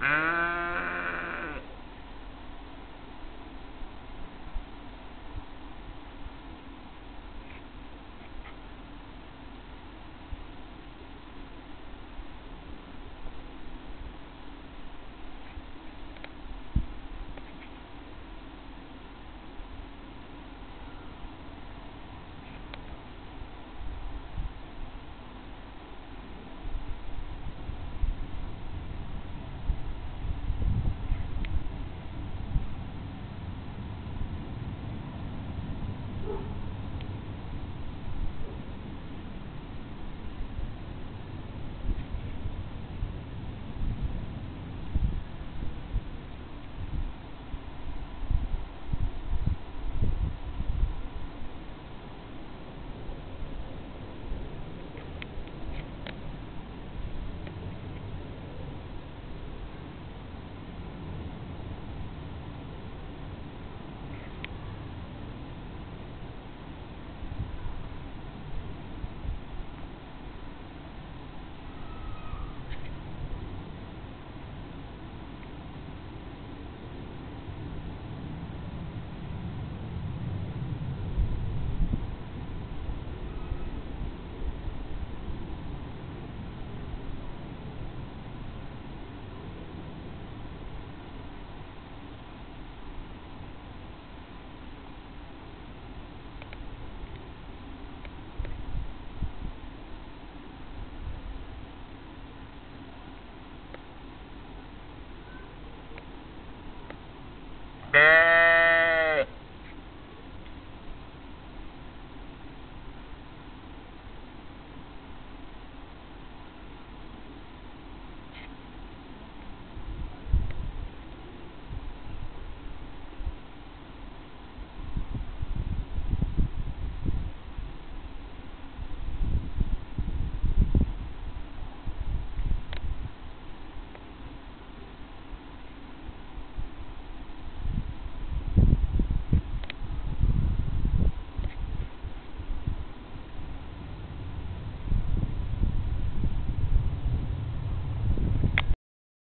Ah.